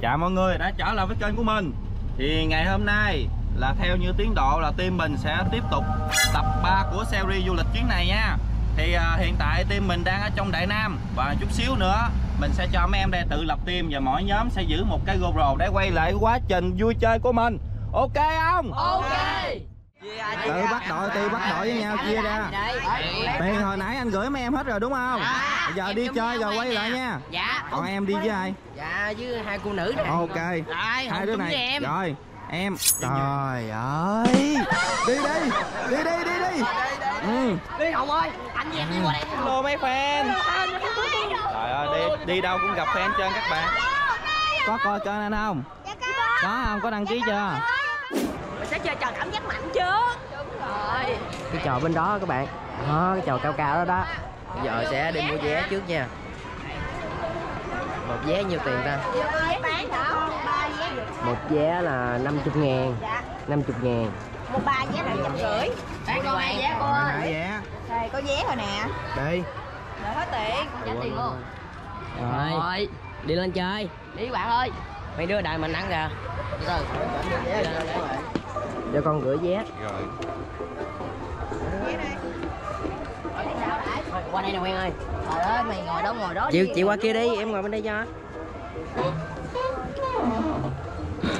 Chào mọi người đã trở lại với kênh của mình. Thì ngày hôm nay là theo như tiến độ là team mình sẽ tiếp tục tập 3 của series du lịch chuyến này nha. Thì à, hiện tại team mình đang ở trong Đại Nam. Và chút xíu nữa mình sẽ cho mấy em đây tự lập team Và mỗi nhóm sẽ giữ một cái GoPro để quay lại quá trình vui chơi của mình. Ok không? Ok Tự bắt đội, tự bắt đội với nhau chia ra Tiền hồi nãy anh gửi mấy em hết rồi đúng không? Bây giờ đi chơi rồi quay lại nha Dạ Còn em đi với ai? Dạ với hai cô nữ nè Ok Hai đứa này Rồi Em Trời ơi Đi đi Đi đi đi đi Ừ Đi Hồng ơi Anh với em đi qua đây Hello mấy fan Trời ơi đi, đi đâu cũng gặp fan trơn các bạn Có coi kênh anh không? Có không? Có đăng ký chưa? Chơi trò cảm giác mạnh trước. Đúng rồi. Cái trò bên đó các bạn. Đó cái trò cao cao đó đó. Bây giờ sẽ đi mua vé trước nha. Một vé nhiêu tiền ta? Vé bán hả? Ba vé. Được Một vé là 50 ngàn. Dạ. 50 ngàn. Một ba vé là trăm rưỡi. Đây con hai vé cô ơi. Vé. Đây có vé rồi nè. Đi. Đợi hết tiền. Trả tiền luôn. Rồi. Đi lên chơi. Đi các bạn ơi. Mấy đứa đại mình ăn kìa. Từ Cho con gửi vé Rồi. Qua đây nè Quen ơi. Trời ơi mày ngồi đâu ngồi đó Chị, đi. chị qua kia đi em ngồi bên đây cho.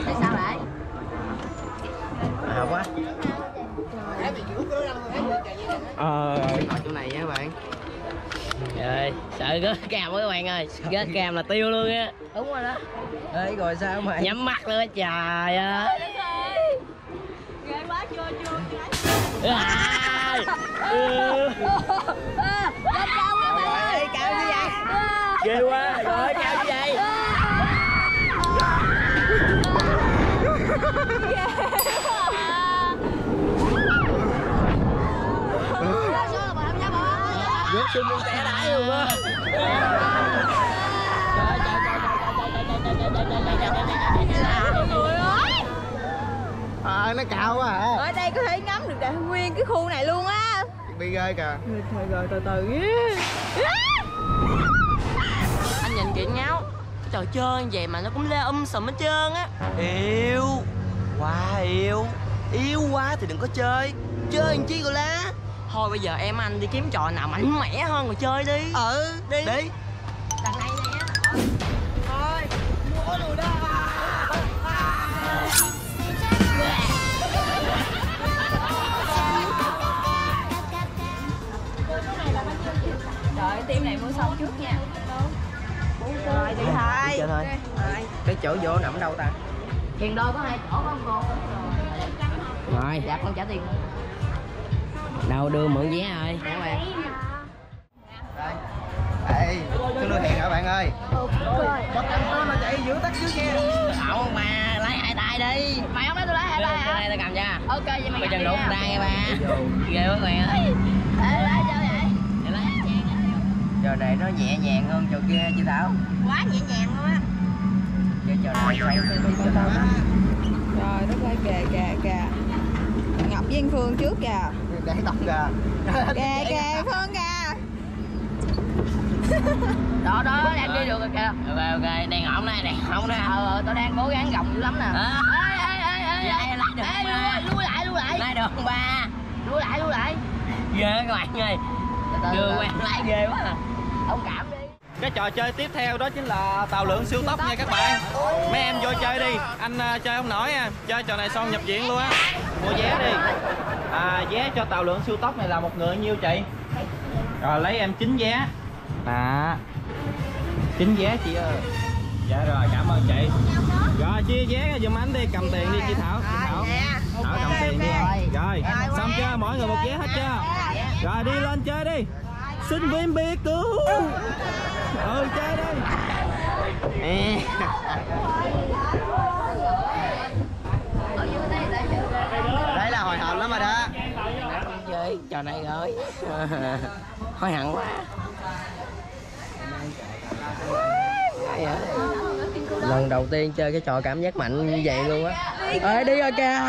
Tại sao lại? À quá. Ờ. Ngồi chỗ này nha các bạn. Rồi, sợ gớt cam quá các bạn ơi. Gớt cam là tiêu luôn á. Đúng rồi đó. Ê, rồi sao mày Nhắm mắt luôn á, trời ơi Lên cao quá mày ơi Cao như vậy. Ghê quá, rồi cao như vậy Rớt xuống luôn té đáy luôn á À nó cao quá hả? Ở đây có thể ngắm đại nguyên cái khu này luôn á. Đi ghê kìa. Thôi rồi từ từ anh nhìn chị ngáo cái trò chơi như vậy mà nó cũng lê um sùm hết trơn á. Yêu Quá yêu. Yêu quá thì đừng có chơi. Chơi làm chi gọi lá? Thôi bây giờ em anh đi kiếm trò nào mạnh mẽ hơn rồi chơi đi. Ừ Đi. Đi đằng này nè. Rồi team này mua xong trước nha. Rồi đi thôi. Chơi thôi. Cái chỗ vô nằm đâu ta? Tiền đôi có hai chỗ không cô. Rồi, dạ con trả tiền. Đâu đưa mượn vé rồi. Ê Tôi đưa tiền hả bạn ơi. Bắt anh to mà chạy giữ tắt trước nha không mà lấy hai tay đi. Mày không lấy tôi lấy hai tay Cái hả này tao cầm nha. Ok vậy mày Cái cầm chân đi nha. tay ba. Ghê quá mẹ ơi. Ê, Để lấy. Trò này nó nhẹ nhàng hơn trò kia chị Thảo. Quá nhẹ nhàng luôn á. Chơi trò này xoay xoay xoay cho Thảo Rồi đất ơi kìa kìa kìa Ngọc với anh Phương trước kìa. Đang đọc kìa. Kìa kìa. Phương kìa. Đó đó đang đi được rồi kìa. Ok ok, đèn ổng này, đèn ổng này ờ ờ, tao đang cố gắng gồng dữ lắm nè. À. ê ê không ba? lui, lui lại lui lại. Được không ba. Lui lại lui lại. Ghê các bạn ơi Đưa quen lái ghê quá à. thông cảm đi. Cái trò chơi tiếp theo đó chính là tàu lượn siêu tốc nha các bạn. Mấy em vô chơi đi. Anh à, chơi không nổi nha Chơi trò này xong nhập viện luôn á. Mua vé đi. À, Vé cho tàu lượn siêu tốc này là một người nhiêu chị? Rồi lấy em 9 vé. À 9 vé chị ơi. Dạ rồi cảm ơn chị. Rồi chia vé giùm anh đi. Cầm tiền đi chị Thảo chị Thảo. Thảo cầm tiền đi. Rồi xong chưa? mỗi người một vé hết chưa Rồi đi lên chơi đi. Xin viên bia cứu. Ừ chơi đi. Ê. Đây là hồi hộp lắm rồi đó. Chơi trò này rồi. Hối hận quá. Lần đầu tiên chơi cái trò cảm giác mạnh như vậy luôn á. Ơi đi rồi kìa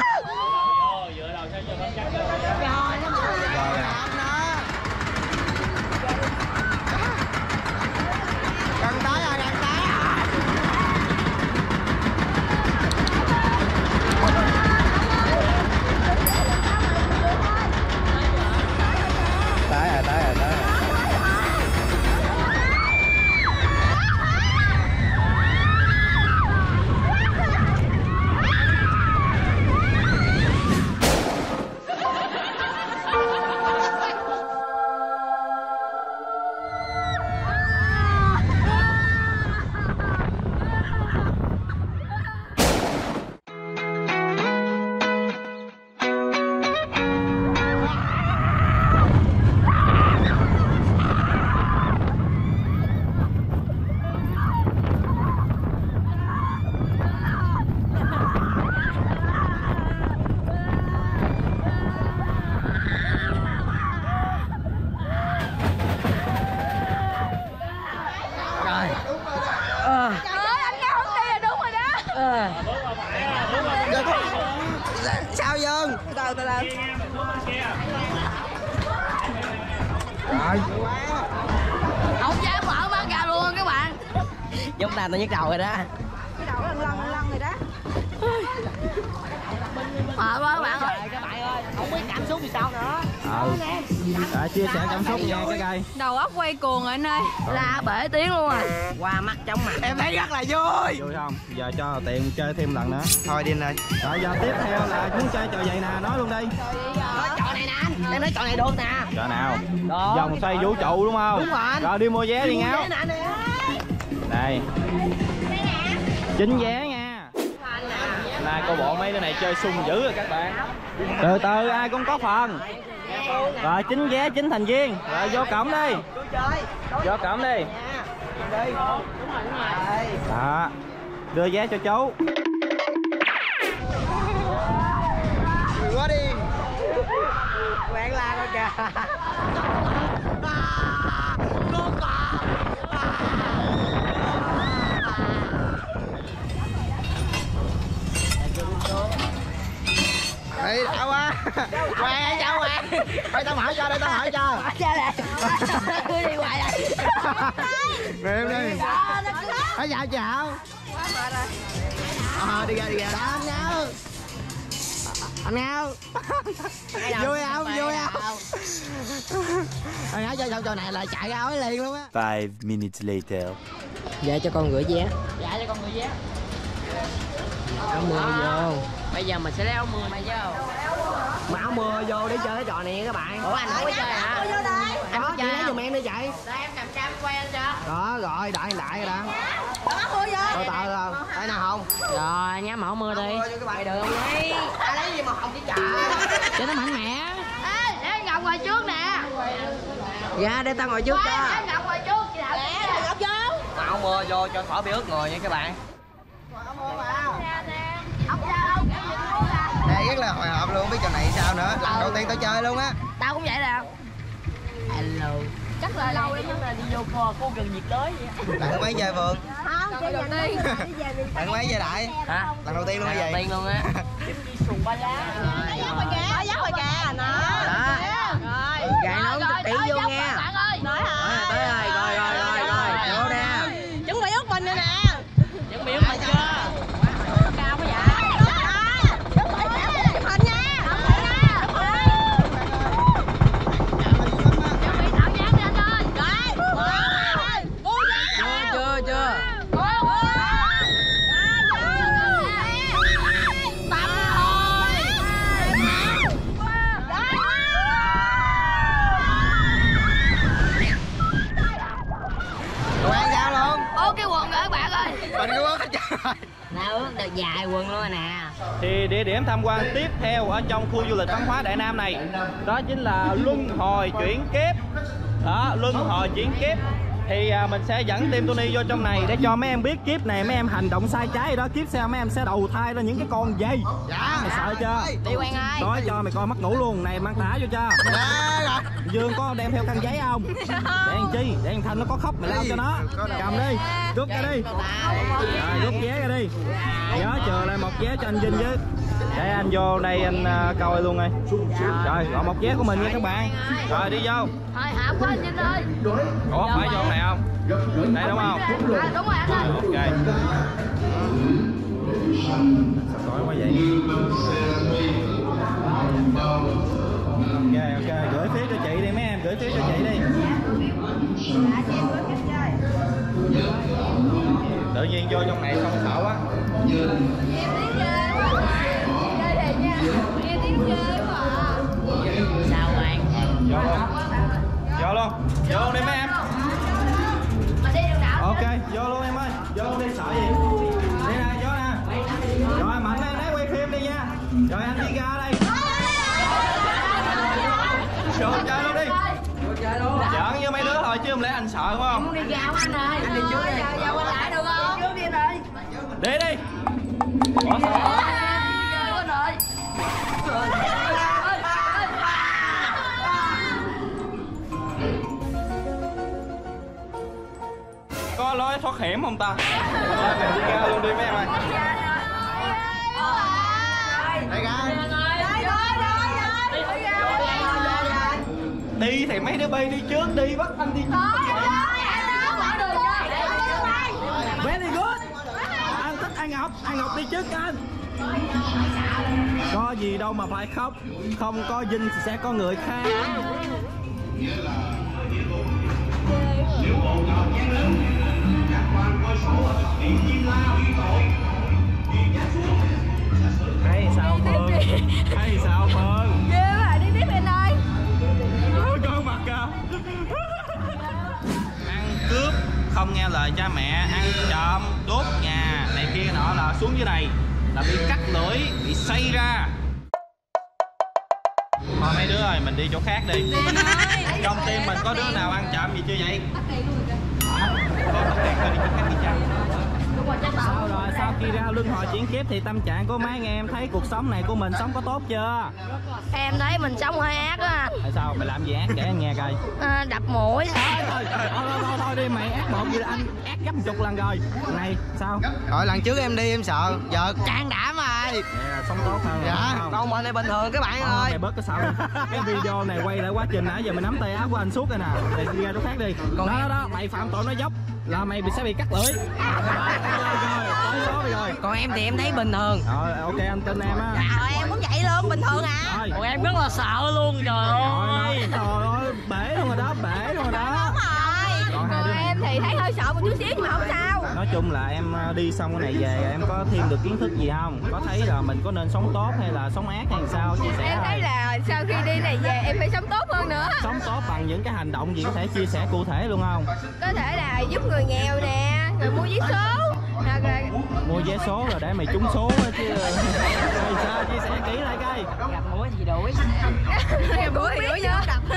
từ từ Không dám mở mắt ra luôn các bạn. Chúng ta tôi nhức đầu rồi đó. Cái đầu lăn lăn lăn rồi đó. Mở quá các bạn ơi các bạn ơi không biết cảm xúc thì sao nữa ừ. À, chia sẻ cảm xúc nha cái cây đầu óc quay cuồng rồi anh ơi. La bể tiếng luôn rồi. Qua mắt chóng mặt. Em thấy rất là vui. Vui không? Giờ cho tiền chơi thêm lần nữa. Thôi đi anh ơi. Rồi giờ tiếp theo là muốn chơi trò gì nè nói luôn đi. Nói trò này nè anh. Em nói trò này được nè. Trò nào? Đó. vòng xoay vũ trụ đúng không? Đúng rồi anh. rồi đi mua vé đi ngáo. nè nè đây. Chín vé nha. Nay cô bộ mấy đứa này chơi sung dữ rồi các bạn. Từ từ ai cũng có phần rồi chín vé chín thành viên. Rồi vô cổng đi. Vô cổng đi. Đó. Đưa vé cho chú. Quá đi. Bạn la con kìa Ê, ơi chào Hoàng Đây tao hỏi cho, đây tao hỏi cho chơi này cứ đi hoài rồi Mẹ em đi Nói chào chào Ờ, đi ra đi ra đó anh Ngao Anh Ngao Vui không, vui không Anh Ngao chơi xong trò này là chạy ra ối liền luôn á Five minutes later. Dạ cho con gửi vé. Dạ cho con người vé. Áo mưa vô. Bây giờ mình sẽ lấy áo mưa này vô mà áo mưa vô để chơi cái trò này nha các bạn. Ủa anh không có chơi hả? em có chị lấy giùm em đi chạy Đây em cầm cam quay lên cho. Đó rồi đại đại rồi đó mưa từ từ rồi thấy nào không? Rồi anh nhắm mẫu mưa đi. bài được không đi. Ai lấy gì mà không chỉ chạy Cho nó mạnh mẽ. Ê để anh Ngọc ngồi trước nè. Dạ để tao ngồi trước Để cho. anh Ngọc ngồi trước chị Thảo lẹ ngọc vô mưa vô cho khỏi bị ướt người nha các bạn. Không sao đâu kiểu gì cũng Đây rất là hồi hộp luôn, biết trò này sao nữa Lần đầu tiên tao chơi luôn á Tao cũng vậy nè hello Chắc là lâu lắm là đi vô cô, cô gần nhiệt đới vậy Lần mấy chơi Phượng không chơi đầu tiên Lần mấy chơi Đại hả Lần đầu tiên luôn cái gì tiên luôn á Sùng ba lá kìa dắt hồi kìa nó đó rồi nấu cho tỷ vô nghe Mình cứ hết trơn nào ướt được dài quần luôn rồi nè. Thì địa điểm tham quan tiếp theo ở trong khu du lịch văn hóa Đại Nam này đó chính là luân hồi chuyển kiếp. Đó luân hồi chuyển kiếp thì à, mình sẽ dẫn team Tony vô trong này để cho mấy em biết kiếp này mấy em hành động sai trái đó. Kiếp sau mấy em sẽ đầu thai ra những cái con gì? Dạ. Mày sợ chưa? Đi quen ơi nói cho mày coi mắt ngủ luôn. Này mang tả vô cho. Dạ rồi Dương có đem theo khăn giấy không? Để làm chi? Để thằng Thanh nó có khóc mày lao cho nó. Cầm đi rút ra đi. Rồi rút vé ra đi. Nhớ chờ lại một vé cho anh Vinh với để anh vô đây anh à, coi luôn ơi. Rồi gọi một vé của mình nha các bạn. Rồi đi vô. Thôi hãm quá anh ơi ủa phải vô này không? Đây đúng không? À đúng rồi anh ơi. Ok. Sao tối quá vậy? Ok ok gửi phiếu cho chị đi mấy em gửi phiếu cho chị đi. Tự nhiên vô trong này không sợ quá sao bạn vô luôn. Vô luôn vô luôn đi mấy em. Đi ok vô luôn em ơi. Vô luôn đi sợ gì? Đi nè vô nè. Rồi mạnh lên lấy quay phim đi nha. Rồi anh đi ra đây. Vô chơi luôn đi. Giỡn với mấy đứa thôi chứ không lẽ anh sợ không? Đi gạo anh ơi Anh đi trước đi. Giờ quay lại được không? Trước đi rồi đi. Đi Ủa, sao? thoát hiểm không ta? Đi ra luôn đi mấy em ơi Đi thì mấy đứa bay đi trước, đi bắt anh đi. Trước Very good. Anh thích An Ngọc An Ngọc đi trước anh. Có gì đâu mà phải khóc. Không có Vinh thì sẽ có người khác. Nghĩa là nếu bọn nào lớn hay sao Phương? Hay sao Phương? Ghê quá đi tiếp anh ơi. Ôi, con mặt kìa ăn cướp không nghe lời cha mẹ ăn trộm đốt nhà này kia nọ là xuống dưới này là bị cắt lưỡi bị xây ra. Thôi mấy đứa ơi mình đi chỗ khác đi. Trong tim mình có đứa nào ăn trộm gì chưa vậy Sao rồi, sau khi ra luân hồi chuyển kiếp thì tâm trạng của mấy anh em thấy cuộc sống này của mình sống có tốt chưa? em thấy mình sống hơi ác á. Tại sao? Mày làm gì ác? Kể anh nghe coi. À, đập mũi. Thôi thôi thôi thôi, thôi, thôi đi mày ác một gì là anh ác gấp một chục lần rồi. Này sao? Rồi lần trước em đi em sợ, giờ can đảm rồi. Là sống tốt hơn rồi, Dạ, con mình thì bình thường các bạn Ờ, ơi. mày bớt cái sau cái video này quay lại quá trình nãy giờ mày nắm tay áo của anh suốt rồi nè. Thì đi ra chỗ khác đi. Còn đó em- đó đó mày phạm tội nói dốc. Là mày bị sẽ bị cắt lưỡi. Rồi rồi rồi rồi. Còn em thì em thấy bình thường. rồi ok anh tin em á. Trời em cũng vậy luôn bình thường à. Rồi. Còn em rất là sợ luôn trời rồi ơi trời ơi bể luôn rồi đó bể luôn rồi đó. rồi Còn đứa này. em thì thấy hơi sợ một chút xíu nhưng mà không sao. Nói chung là em ờ, đi xong cái này về em có thêm được kiến thức gì không? Có thấy là mình có nên sống tốt hay là sống ác hay sao? Chia sẻ em thấy thôi là sau khi đi này về em phải sống tốt hơn nữa. Sống tốt bằng những cái hành động gì có thể chia sẻ cụ thể luôn không? Có thể là giúp người nghèo nè rồi mua vé số hoặc là mua vé số rồi để mày trúng số chứ. Rồi sao chia sẻ kỹ lại coi. Gặp mũi thì đuổi em đuổi thì đuổi Rồi,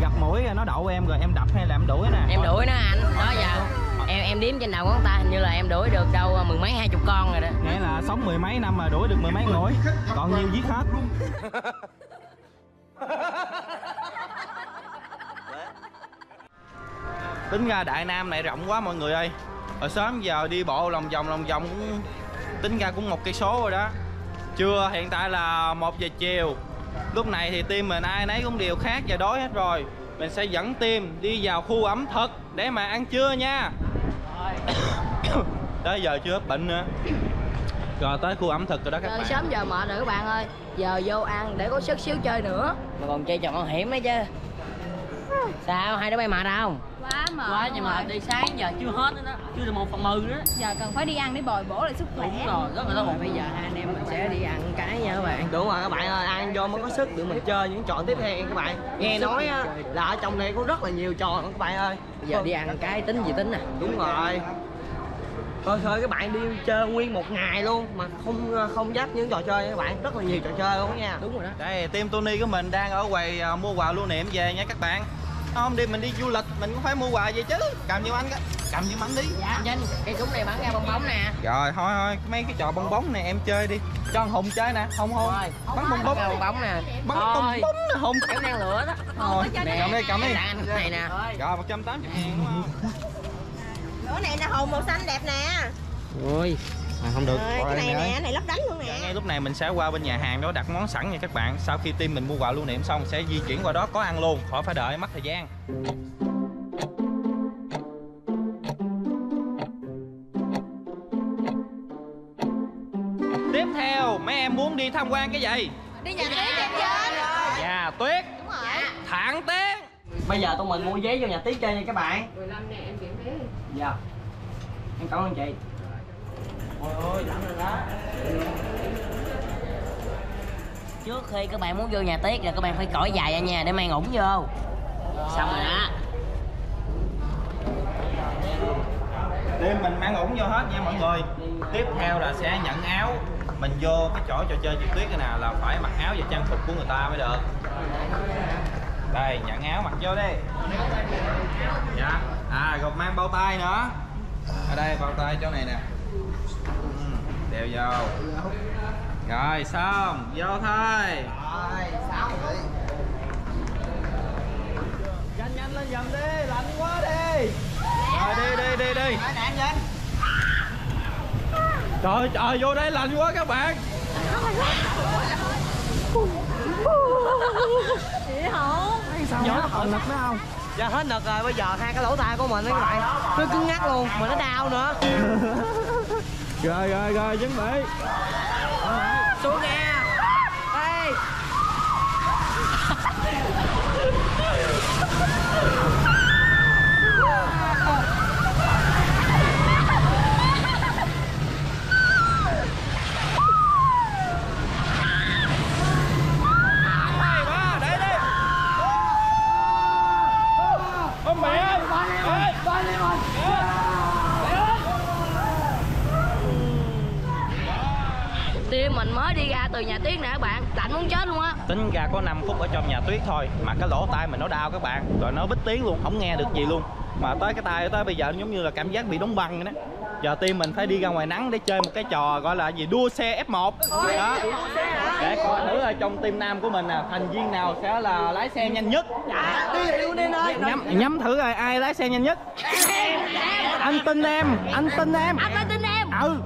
gặp mũi nó đậu em rồi em đập hay là em đuổi nè? Em đuổi nó anh đó giờ em em đếm trên đầu ngón tay hình như là em đuổi được đâu mười mấy hai chục con rồi đó. Nghĩa là sống mười mấy năm mà đuổi được mười mấy mũi còn nhiêu giết hết. Tính ra đại nam này rộng quá mọi người ơi. Hồi sớm giờ đi bộ lòng vòng lòng vòng cũng tính ra cũng một cây số rồi đó. Trưa hiện tại là một giờ chiều lúc này thì team mình ai nấy cũng đều khác và đói hết rồi. Mình sẽ dẫn team đi vào khu ẩm thực để mà ăn trưa nha. Tới giờ chưa hết bệnh nữa. Rồi tới khu ẩm thực rồi đó các Chơi bạn. sớm giờ mệt rồi các bạn ơi. Giờ vô ăn để có sức xíu chơi nữa. Mà còn chơi trò mạo hiểm đấy chứ sao? Hai đứa bay mệt không? Quá mệt. Quá nhưng mà đi sáng giờ chưa hết nữa đó. Chưa được một phần mười nữa. Giờ cần phải đi ăn để bồi bổ lại sức khỏe. Đúng rồi rất là tốt. Rồi bây giờ hai anh em mình sẽ đi ăn cái nha các bạn. Đúng rồi các bạn ơi, ăn vô mới có sức để mình chơi những trò tiếp theo các bạn. Nghe nói á, là ở trong đây có rất là nhiều trò các bạn ơi. bây giờ đi ăn cái tính gì tính nè? Đúng rồi. Thôi thôi các bạn đi chơi nguyên một ngày luôn mà không không dắt những trò chơi nha các bạn, rất là nhiều trò chơi luôn đó nha. đúng rồi đó. Đây team Tony của mình đang ở quầy à, mua quà lưu niệm về nha các bạn không đi mình đi du lịch mình cũng phải mua quà về chứ. Cầm giùm anh cái cầm giùm anh đi. Dạ anh Vinh cây súng này bắn ra bong bóng nè. Rồi thôi thôi mấy cái trò bong bóng này em chơi đi. Cho thằng hùng chơi nè hùng hùng. Rồi, bắn bong bóng. bong bóng nè. Bắn bong Thôi, bóng nè hùng. Kéo đang lửa đó. Rồi nè cầm đi cầm đi. Này nè. Rồi. Một trăm tám mươi ngàn đúng không? Lửa này là hồng màu xanh đẹp nè. Ui à, không được. Rồi, cái này nè, này lấp đánh luôn Dạ, nè ngay lúc này mình sẽ qua bên nhà hàng đó đặt món sẵn nha các bạn. Sau khi team mình mua quà lưu niệm xong sẽ di chuyển qua đó có ăn luôn Khỏi phải đợi mất thời gian. Tiếp theo mấy em muốn đi tham quan cái gì? Đi nhà tuyết em chơi Nhà tuyết. Đúng rồi. Thẳng tiến Bây giờ tụi mình mua vé vô nhà tí chơi nha các bạn. 15 nè em chuyển thế Dạ. Em cảm ơn chị. Ôi ôi, lắm rồi đó trước khi các bạn muốn vô nhà tiết là các bạn phải cởi dài ra nha để mang ủng vô. Xong rồi đó. Đêm mình mang ủng vô hết nha mọi người. Tiếp theo là sẽ nhận áo. Mình vô cái chỗ trò chơi trượt tuyết này nè là phải mặc áo và trang phục của người ta mới được. Đây, nhận áo mặc vô đi. Dạ. À rồi mang bao tay nữa. Ở đây, bao tay chỗ này nè vô. Rồi xong. Vô thôi. Rồi, sao vậy? Nhanh nhanh lên dần đi Lạnh quá đi. Rồi đi đi đi đi. Trời trời vô đây lạnh quá các bạn. Gió còn nực nữa không? Giờ hết nực rồi, bây giờ hai cái lỗ tai của mình đó các bạn. Nó cứng ngắc luôn, mà nó đau nữa Rồi rồi rồi chuẩn bị. Xuống nè. Ra có 5 phút ở trong nhà tuyết thôi mà cái lỗ tai mình nó đau các bạn. Rồi nó bít tiếng luôn không nghe được gì luôn. Mà tới cái tai tới bây giờ giống như là cảm giác bị đóng băng vậy đó. Giờ team mình phải đi ra ngoài nắng để chơi một cái trò gọi là gì đua xe F1 đó. Để coi thử ở trong team nam của mình nè thành viên nào sẽ là lái xe nhanh nhất. Đi luôn đi ơi nhắm nhắm thử coi ai lái xe nhanh nhất. Anh tin em anh tin em. Anh tin em. Ừ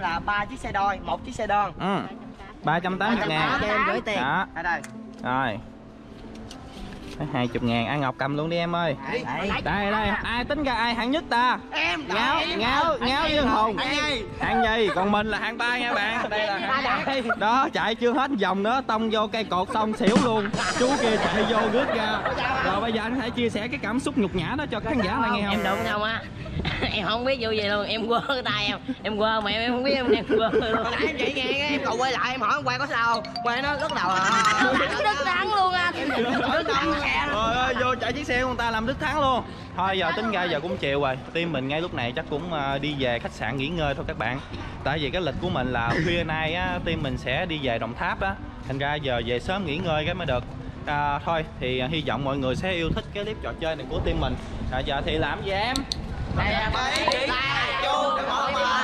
là ba chiếc xe đôi, một chiếc xe đơn. Ừ. 380 ngàn. Cho em gửi tiền. Đó. Ở đây. Rồi. Hai chục ngàn ăn ngọc cầm luôn đi em ơi. Đấy. đây đây. Ai tính ra ai hạng nhất ta? Em ngáo ngáo ngáo với hùng. Hạng gì? Còn mình là hạng ba nha bạn. Đây là hạng đó chạy chưa hết vòng nữa tông vô cây cột xong xỉu luôn. Chú kia chạy vô rước ra bây giờ anh có thể chia sẻ cái cảm xúc nhục nhã đó cho khán giả này nghe không? Em đúng không á? Em không biết vụ gì luôn. Em quơ cái tay em. Em quơ mà em, em không biết em em quơ luôn. Hồi nãy em chạy ngang em còn quay lại em hỏi quay có sao không? Quay nó rất đầu à. Đức thắng luôn anh đâu kìa Trời ơi, vô chạy chiếc xe của người ta làm đứt thắng luôn. Thôi giờ tính ra giờ cũng chiều rồi. Team mình ngay lúc này chắc cũng ờ, đi về khách sạn nghỉ ngơi thôi các bạn. Tại vì cái lịch của mình là khuya nay á, team mình sẽ đi về Đồng Tháp á. Thành ra giờ về sớm nghỉ ngơi cái mới được à, Thôi thì à, hy vọng mọi người sẽ yêu thích cái clip trò chơi này của team mình. À, Giờ thì làm gì em?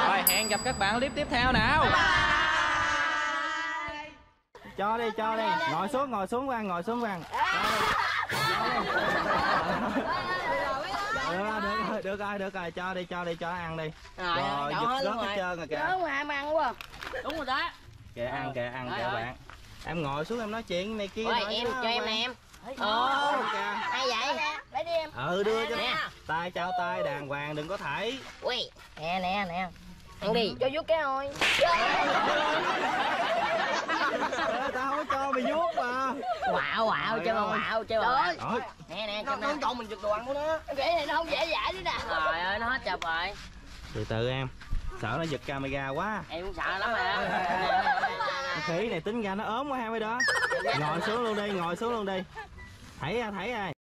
Rồi hẹn gặp các bạn clip tiếp theo nào. Cho đi cho đi. Ngồi xuống ngồi xuống quan ngồi xuống quan được rồi, được rồi được rồi được rồi. Cho đi cho đi cho ăn đi. Rồi, rồi chọn giật hết hết rồi. trơn rồi kìa. Nhớ mà em ăn quá. Đúng rồi đó. Kìa ăn kìa ăn Rồi, kìa rồi. bạn em ngồi xuống em nói chuyện này kia Ôi, nói em nó cho em nè em. Ồ, hay vậy? Để đi em. Ừ đưa cho Nè. tay trao tay đàng hoàng đừng có thảy. Ui. Nè nè nè. Ăn đi. Cho vuốt cái thôi tao không cho mày vuốt mà. Quạo quạo chơi mà quạo chơi mà quạo. Trời. Nè nè cho nó chọn mình giật đồ ăn của nó Cái này nó không dễ dãi nữa nè. Trời ơi nó hết chụp rồi. Từ từ em. Sợ nó giật camera quá. Em cũng sợ lắm rồi khỉ này tính ra nó ốm quá ha, mấy đó ngồi xuống luôn đi, ngồi xuống luôn đi. Thấy ra thấy à